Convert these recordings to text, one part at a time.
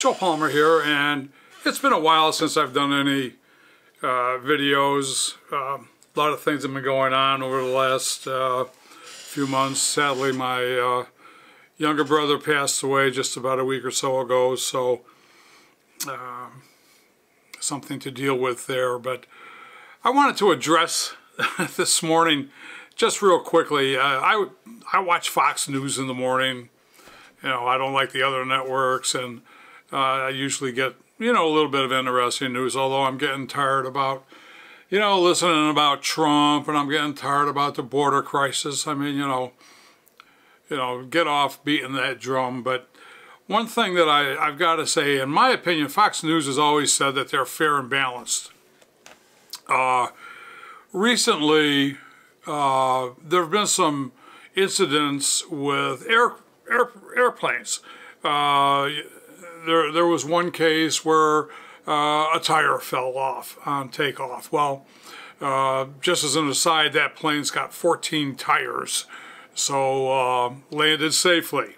Joe Palmer here, and it's been a while since I've done any uh, videos. Um, a lot of things have been going on over the last uh, few months. Sadly, my uh, younger brother passed away just about a week or so ago, so um, something to deal with there. But I wanted to address this morning just real quickly. Uh, I, I watch Fox News in the morning. You know, I don't like the other networks, and uh, I usually get, you know, a little bit of interesting news, although I'm getting tired about, you know, listening about Trump and I'm getting tired about the border crisis. I mean, you know, you know, get off beating that drum. But one thing that I, I've got to say, in my opinion, Fox News has always said that they're fair and balanced. Uh, recently, uh, there have been some incidents with air, air airplanes. Uh, there, there was one case where uh, a tire fell off on takeoff. Well, uh, just as an aside, that plane's got 14 tires, so uh, landed safely.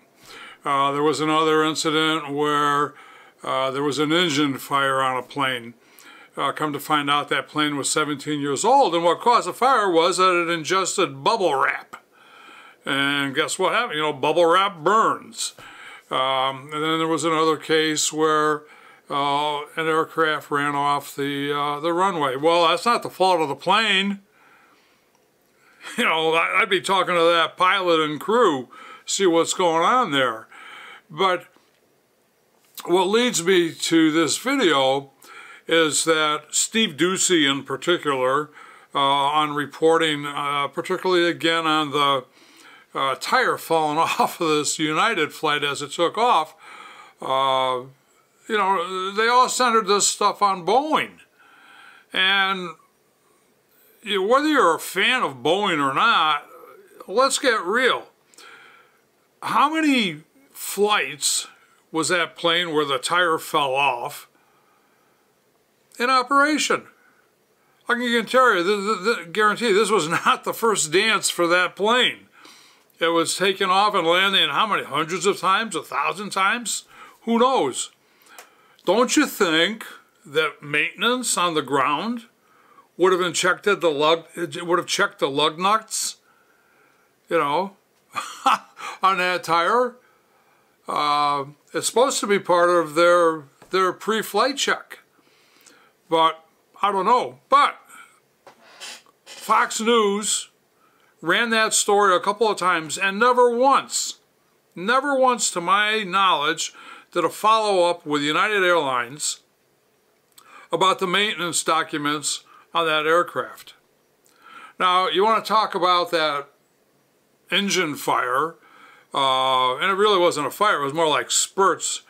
Uh, there was another incident where uh, there was an engine fire on a plane. Uh, come to find out that plane was 17 years old, and what caused the fire was that it ingested bubble wrap. And guess what happened? You know, bubble wrap burns. Um, and then there was another case where uh, an aircraft ran off the uh, the runway. Well, that's not the fault of the plane. You know, I'd be talking to that pilot and crew, see what's going on there. But what leads me to this video is that Steve Doocy in particular, uh, on reporting, uh, particularly again on the uh, tire falling off of this United flight as it took off, uh, you know, they all centered this stuff on Boeing. And you know, whether you're a fan of Boeing or not, let's get real. How many flights was that plane where the tire fell off in operation? I can tell you, guarantee this was not the first dance for that plane. It was taken off and landing how many hundreds of times, a thousand times? Who knows? Don't you think that maintenance on the ground would have injected checked the lug would have checked the lug nuts, you know, on that tire? Uh, it's supposed to be part of their their pre-flight check, but I don't know. But Fox News ran that story a couple of times and never once, never once to my knowledge, did a follow-up with United Airlines about the maintenance documents on that aircraft. Now, you want to talk about that engine fire, uh, and it really wasn't a fire, it was more like spurts.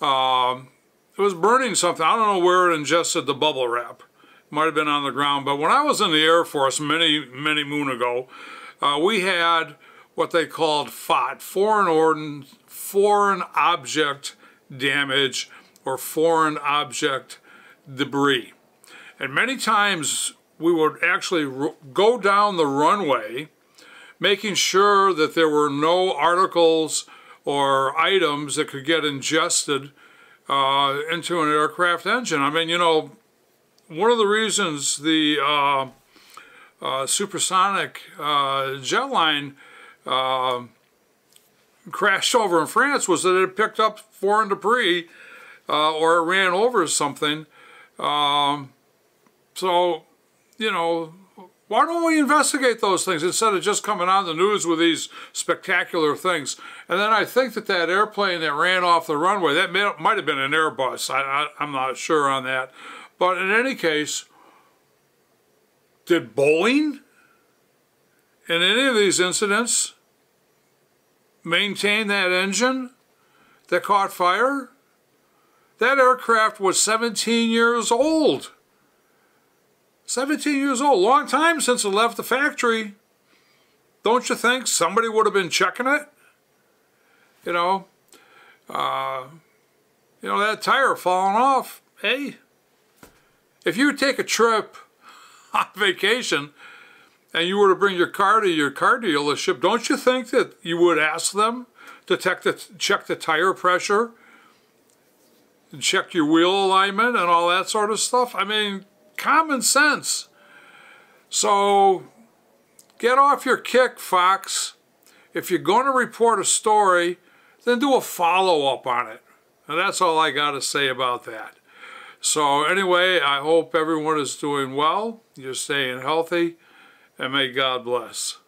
Um, it was burning something. I don't know where it ingested the bubble wrap. It Might have been on the ground, but when I was in the Air Force many, many moon ago, uh, we had what they called FOD, foreign, Ordinance, foreign object damage or foreign object debris. And many times we would actually go down the runway making sure that there were no articles or items that could get ingested uh, into an aircraft engine. I mean, you know, one of the reasons the uh, uh, supersonic uh, jetline uh, crashed over in France was that it picked up foreign debris uh, or it ran over something. Um, so, you know, why don't we investigate those things instead of just coming on the news with these spectacular things? And then I think that that airplane that ran off the runway, that may, might have been an Airbus. I, I'm not sure on that. But in any case, did Boeing, in any of these incidents, maintain that engine that caught fire? That aircraft was 17 years old. 17 years old, long time since it left the factory. Don't you think somebody would have been checking it? You know, uh, you know, that tire falling off. Hey, if you take a trip on vacation and you were to bring your car to your car dealership, don't you think that you would ask them to check the, check the tire pressure and check your wheel alignment and all that sort of stuff? I mean, common sense. So get off your kick, Fox. If you're going to report a story, then do a follow-up on it. And that's all I got to say about that. So anyway, I hope everyone is doing well. You're staying healthy. And may God bless.